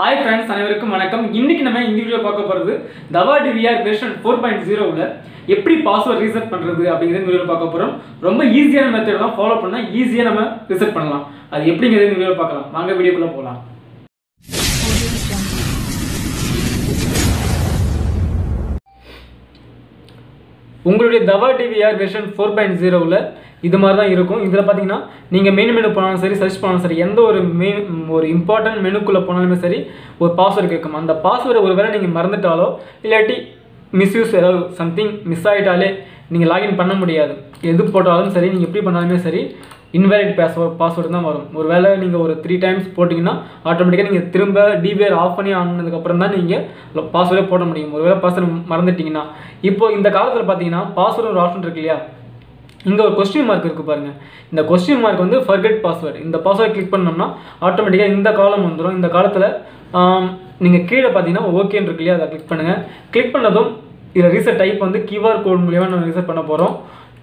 Hi friends அனைவருக்கும் வணக்கம். இன்னைக்கு நம்ம இந்த வீடியோ பார்க்க போகிறது Dahua DVR version four point ஜீரோவில் எப்படி பாஸ்வேர்ட் ரீசெட் பண்ணுறது அப்படிங்கிறது வீடியோ பார்க்க போகிறோம் ரொம்ப ஈஸியான மெத்தட் தான் ஃபாலோ பண்ணால் ஈஸியாக நம்ம ரீசெட் பண்ணலாம். அது எப்படிங்கிறது வீடியோ பார்க்கலாம். வாங்க வீடியோக்குள்ளே போகலாம். உங்களுடைய Dahua DVR version four point ஜீரோவில் இது மாதிரி தான் இருக்கும். இதில் பார்த்தீங்கன்னா நீங்கள் மெயின் மெனு போனாலும் சரி சர்ச் பண்ணாலும் சரி எந்த ஒரு மெயின் ஒரு இம்பார்ட்டன்ட் மெனுக்குள்ளே போனாலுமே சரி ஒரு பாஸ்வேர்டு கேட்கும். அந்த பாஸ்வேர்டை ஒரு வேளை நீங்கள் மறந்துட்டாலோ இல்லாட்டி மிஸ்யூஸ் ஏதாவது சம்திங் மிஸ் ஆகிட்டாலே நீங்கள் லாகின் பண்ண முடியாது. எது போட்டாலும் சரி நீங்கள் எப்படி பண்ணாலுமே சரி இன்வேலிட் பாஸ்வேர்ட் பாஸ்வேர்டு தான் வரும். ஒரு வேளை நீங்கள் ஒரு த்ரீ டைம்ஸ் போட்டிங்கன்னா ஆட்டோமேட்டிக்காக நீங்கள் திரும்ப டிபிஆர் ஆஃப் பண்ணி ஆனதுக்கப்புறம் தான் நீங்கள் பாஸ்வேர்டே போட முடியும். ஒரு வேளை பாஸ்வேர்டு மறந்துட்டீங்கன்னா. இப்போது இந்த காலத்தில் பார்த்தீங்கன்னா பாஸ்வேர்டு ஒரு ஆப்ஷன் இருக்கு இல்லையா? இங்கே ஒரு கொஸ்டின் மார்க் இருக்குது பாருங்கள் இந்த கொஸ்டின் மார்க் வந்து ஃபர்கெட் பாஸ்வேர்டு இந்த பாஸ்வேர்டு கிளிக் பண்ணோம்னா ஆட்டோமேட்டிக்காக இந்த காலம் வந்துடும் இந்த காலத்தில் நீங்கள் கீழே பார்த்தீங்கன்னா ஓகேன்னு இருக்கு இல்லையா? அதை கிளிக் பண்ணுங்கள் கிளிக் பண்ணதும் இதில் ரீசெட் டைப் வந்து கியூஆர் கோட் மூலியமாக நம்ம ரீசெட் பண்ண போகிறோம்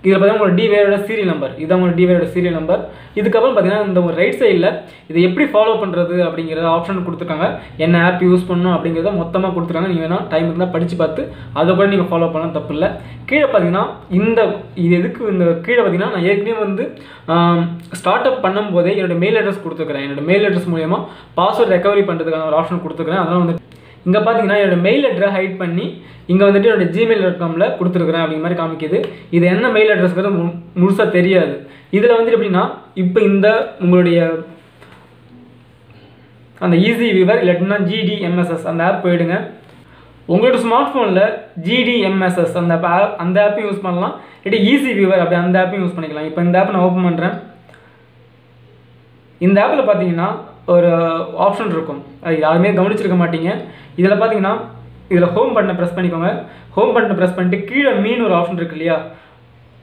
இதில் பார்த்தீங்கன்னா உங்களோட டிவேரோட சீரியல் நம்பர் இதான் உங்களோட டிவேரோட சீரியல் நம்பர் இதுக்கப்புறம் பார்த்தீங்கன்னா இந்த ஒரு ரைட் சைடில் இதை எப்படி ஃபாலோ பண்ணுறது அப்படிங்கிறத ஆப்ஷன் கொடுத்துருக்காங்க. என்ன ஆப் யூஸ் பண்ணணும் அப்படிங்கிறத மொத்தமாக கொடுத்துருக்காங்க. நீங்கள் வேணால் டைம் இருந்தால் படித்து பார்த்து அதை கூட நீங்கள் ஃபாலோ பண்ணலாம். தப்பு இல்லை. கீழே பார்த்தீங்கன்னா இந்த இது எதுக்கு இந்த கீழே பார்த்தீங்கன்னா நான் ஏற்கனவே வந்து ஸ்டார்ட் அப் பண்ணும்போதே என்னோட மெயில் அட்ரஸ் கொடுத்துருக்குறேன். என்னோட மெயில் அட்ரஸ் மூலியமாக பாஸ்வேர்ட் ரெக்கவரி பண்ணுறதுக்கான ஒரு ஆப்ஷன் கொடுத்துருக்குறேன். அதெல்லாம் வந்து இங்கே பார்த்தீங்கன்னா என்னோடய மெயில் அட்ரஸ் ஹைட் பண்ணி இங்கே வந்துட்டு என்னோட ஜிமெயில் டாட் காமில் கொடுத்துருக்குறேன் அப்படிங்கிற மாதிரி காமிக்குது. இது என்ன மெயில் அட்ரஸ்ங்கிறது மு முழுசாக தெரியாது. இதில் வந்துட்டு எப்படின்னா இப்போ இந்த உங்களுடைய அந்த ஈஸி விவர் இல்லாட்டினா ஜிடிஎம்எஸ்எஸ் அந்த ஆப் போயிடுங்க. உங்களோட ஸ்மார்ட் ஃபோனில் ஜிடிஎம்எஸ்எஸ் அந்த ஆப் அந்த ஆப்பையும் யூஸ் பண்ணலாம். இல்லாட்டி ஈஸி விவர் அப்படி அந்த ஆப்பையும் யூஸ் பண்ணிக்கலாம். இப்போ இந்த ஆப்பை நான் ஓப்பன் பண்ணுறேன் இந்த ஆப்பில் பார்த்தீங்கன்னா ஒரு ஆப்ஷன் இருக்கும். அது யாருமே கவனிச்சிருக்க மாட்டீங்க. இதில் பார்த்தீங்கன்னா இதில் ஹோம் பட்டனை ப்ரெஸ் பண்ணிக்கோங்க. ஹோம் பட்டனை ப்ரெஸ் பண்ணிட்டு கீழே மீன் ஒரு ஆப்ஷன் இருக்கு இல்லையா?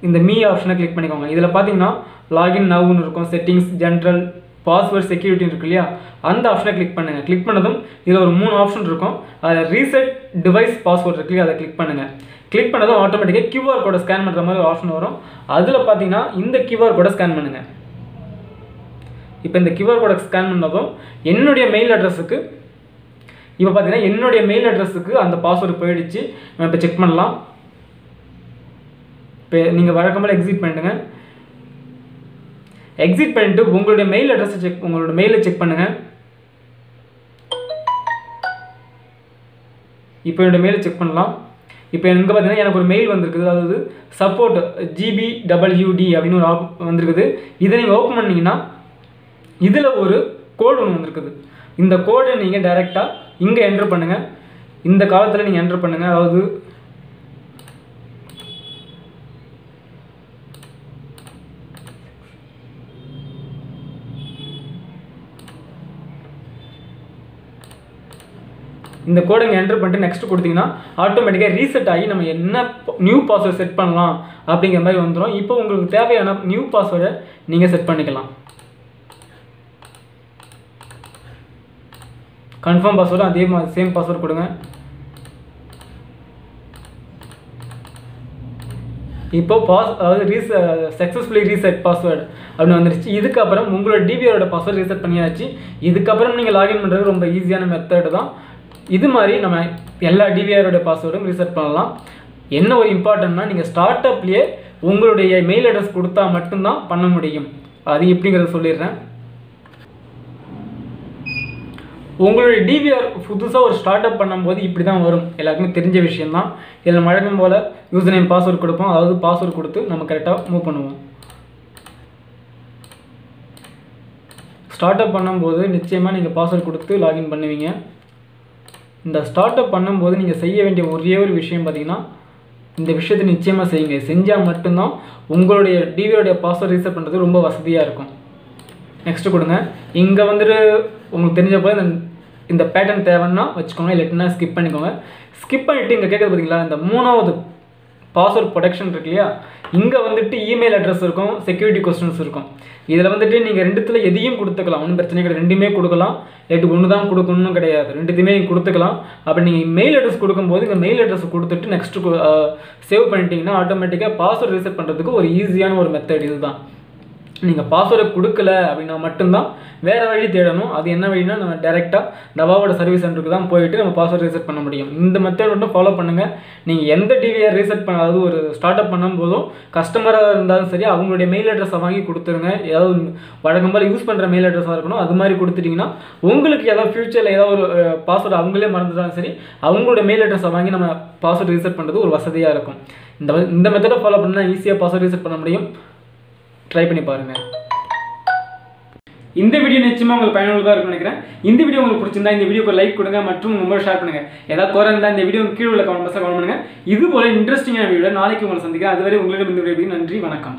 இந்த மீ ஆப்ஷனை கிளிக் பண்ணிக்கோங்க. இதில் பார்த்தீங்கன்னா லாகின் நவ்னு இருக்கும். செட்டிங்ஸ் ஜென்ரல் பாஸ்வேர்ட் செக்யூரிட்டி இருக்கு இல்லையா? அந்த ஆப்ஷனை கிளிக் பண்ணுங்கள் கிளிக் பண்ணதும் இதில் ஒரு மூணு ஆப்ஷன் இருக்கும். அதில் ரீசெட் டிவைஸ் பாஸ்வேர்ட் இருக்கு இல்லையா? அதை கிளிக் பண்ணுங்கள் கிளிக் பண்ணதும் ஆட்டோமேட்டிக்காக கியூஆர் கோடை ஸ்கேன் பண்ணுற மாதிரி ஒரு ஆப்ஷன் வரும். அதில் பார்த்தீங்கன்னா இந்த கியூஆர் கோடை ஸ்கேன் பண்ணுங்கள் இப்போ இந்த கியூஆர் கோடை ஸ்கேன் பண்ணதும் என்னுடைய மெயில் அட்ரஸுக்கு இப்போ பார்த்தீங்கன்னா என்னுடைய மெயில் அட்ரஸுக்கு அந்த பாஸ்வேர்டு போயிடுச்சு. நம்ம இப்போ செக் பண்ணலாம். இப்போ நீங்கள் வழக்கமாக எக்ஸிட் பண்ணிடுங்க. எக்ஸிட் பண்ணிட்டு உங்களுடைய மெயில் அட்ரஸை செக் உங்களோட மெயிலை செக் பண்ணுங்கள் இப்போ என்னோடய மெயிலை செக் பண்ணலாம். இப்போ எனக்கு பார்த்தீங்கன்னா எனக்கு ஒரு மெயில் வந்திருக்குது. அதாவது சப்போர்ட் ஜிபி டபிள்யூடி அப்படின்னு ஒரு ஆப் வந்திருக்குது. இதை நீங்கள் ஓப்பன் பண்ணிங்கன்னா இதில் ஒரு கோடு ஒன்று வந்திருக்குது. இந்த கோடை நீங்கள் டைரெக்டாக இங்கே என்ட்ரு பண்ணுங்கள் இந்த காலத்தில் நீங்கள் என்ட்ரு பண்ணுங்கள் அதாவது இந்த கோடை நீங்கள் என்ட்ரு பண்ணிட்டு நெக்ஸ்ட் கொடுத்தீங்கன்னா ஆட்டோமேட்டிக்காக ரீசெட் ஆகி நம்ம என்ன நியூ பாஸ்வேர்டு செட் பண்ணலாம் அப்படிங்கிற மாதிரி வந்துடும் இப்போ உங்களுக்கு தேவையான நியூ பாஸ்வேர்டை நீங்கள் செட் பண்ணிக்கலாம். கன்ஃபார்ம் பாஸ்வேர்டு அதே மாதிரி சேம் பாஸ்வேர்டு கொடுங்க. இப்போ பாஸ் அதாவது ரீச சக்ஸஸ்ஃபுல்லி ரீசெட் பாஸ்வேர்டு அப்படின்னு வந்துருச்சு. இதுக்கப்புறம் உங்களோட டிபிஆரோட பாஸ்வேர்டு ரீசெட் பண்ணியாச்சு. இதுக்கப்புறம் நீங்கள் லாகின் பண்ணுறது ரொம்ப ஈஸியான மெத்தடு தான். இது மாதிரி நம்ம எல்லா டிபிஆரோட பாஸ்வேர்டும் ரீசெட் பண்ணலாம். என்ன ஒரு இம்பார்ட்டன்ட்னா நீங்கள் ஸ்டார்ட் அப்லேயே உங்களுடைய மெயில் அட்ரஸ் கொடுத்தா மட்டும்தான் பண்ண முடியும். அது எப்படிங்கிறத சொல்லிடுறேன். உங்களுடைய டிவிஆர் புதுசாக ஒரு ஸ்டார்ட் அப் பண்ணும்போது இப்படி தான் வரும். எல்லாருக்குமே தெரிஞ்ச விஷயம்தான். இதில் வழக்கம் போல் யூசர் நேம் பாஸ்வேர்ட் கொடுப்போம். அதாவது பாஸ்வேர்ட் கொடுத்து நம்ம கரெக்டாக மூவ் பண்ணுவோம். ஸ்டார்ட் அப் பண்ணும்போது நிச்சயமாக நீங்கள் பாஸ்வேர்ட் கொடுத்து லாகின் பண்ணுவீங்க. இந்த ஸ்டார்ட் அப் பண்ணும்போது நீங்கள் செய்ய வேண்டிய ஒரே ஒரு விஷயம் பார்த்தீங்கன்னா இந்த விஷயத்தை நிச்சயமாக செய்யுங்க. செஞ்சால் மட்டும்தான் உங்களுடைய டிவியோடைய பாஸ்வேர்ட் ரீசெட் பண்ணுறது ரொம்ப வசதியாக இருக்கும். நெக்ஸ்ட்டு கொடுங்க. இங்கே வந்துட்டு உங்களுக்கு தெரிஞ்ச போது இந்த இந்த பேட்டர்ன் தேவைன்னா வச்சுக்கோங்க இல்லாட்டினா ஸ்கிப் பண்ணிக்கோங்க. ஸ்கிப் பண்ணிவிட்டு இங்கே கேட்குறது பார்த்தீங்களா இந்த மூணாவது பாஸ்வேர்ட் ப்ரொடெக்ஷன் இருக்கு இல்லையா? இங்கே வந்துட்டு இமெயில் அட்ரஸ் இருக்கும் செக்யூரிட்டி கொஸ்டின்ஸ் இருக்கும். இதில் வந்துட்டு நீங்கள் ரெண்டுத்தில் எதையும் கொடுத்துக்கலாம். ஒன்றும் பிரச்சனை கிடையாது. ரெண்டுமே கொடுக்கலாம். எட்டு ஒன்று தான் கொடுக்கணும்னு கிடையாது. ரெண்டுத்தையுமே நீங்கள் கொடுத்துக்கலாம். அப்படி நீங்கள் மெயில் அட்ரஸ் கொடுக்கும்போது இந்த மெயில் அட்ரஸ் கொடுத்துட்டு நெக்ஸ்ட்டு சேவ் பண்ணிட்டீங்கன்னா ஆட்டோமேட்டிக்காக பாஸ்வேர்ட் ரீசெட் பண்ணுறதுக்கு ஒரு ஈஸியான ஒரு மெத்தட் இதுதான். நீங்கள் பாஸ்வேர்டை கொடுக்கல அப்படின்னா மட்டும்தான் வேறு வழி தேடணும். அது என்ன வழினா நம்ம டேரெக்டாக தவாவோட சர்வீஸ் சென்டருக்கு தான் போயிட்டு நம்ம பாஸ்வேர்டு ரீசெட் பண்ண முடியும். இந்த மெத்தட் மட்டும் ஃபாலோ பண்ணுங்கள் நீங்கள் எந்த டிவியை ரீசெட் பண்ண அதாவது ஒரு ஸ்டார்ட் அப் பண்ணும்போதும் கஸ்டமராக இருந்தாலும் சரி அவங்களுடைய மெயில் அட்ரஸை வாங்கி கொடுத்துருங்க. ஏதாவது வழக்கம் போல் யூஸ் பண்ணுற மெயில் அட்ரஸாக இருக்கணும். அது மாதிரி கொடுத்துட்டிங்கன்னா உங்களுக்கு ஏதாவது ஃப்யூச்சரில் ஏதாவது ஒரு பாஸ்வேர்டு அவங்களே மறந்துட்டாலும் சரி அவங்களுடைய மெயில் அட்ரஸை வாங்கி நம்ம பாஸ்வேர்டு ரீசெட் பண்ணுறது ஒரு வசதியாக இருக்கும். இந்த இந்த மெத்தடை ஃபாலோ பண்ணால் ஈஸியாக பாஸ்வேர்டு ரீசெட் பண்ண முடியும். ட்ரை பண்ணி பாருங்கள் இந்த வீடியோ நிச்சயமாக உங்களுக்கு பயனுள்ளதாக இருக்கும்னு நினைக்கிறேன். இந்த வீடியோ உங்களுக்கு பிடிச்சிருந்தா இந்த வீடியோக்கு லைக் கொடுங்க மற்றும் ரொம்ப ஷேர் பண்ணுங்க. ஏதாவது குறை இருந்தால் இந்த வீடியோ கீழே உள்ள கமெண்ட் பாக்ஸில் கமெண்ட் பண்ணுங்க. இது போல இன்ட்ரெஸ்டிங்கான வீடியோ நாளைக்கு உங்களை சந்திக்கிறேன். அதுவரை உங்களிடம் இந்த வீடியோ நன்றி வணக்கம்.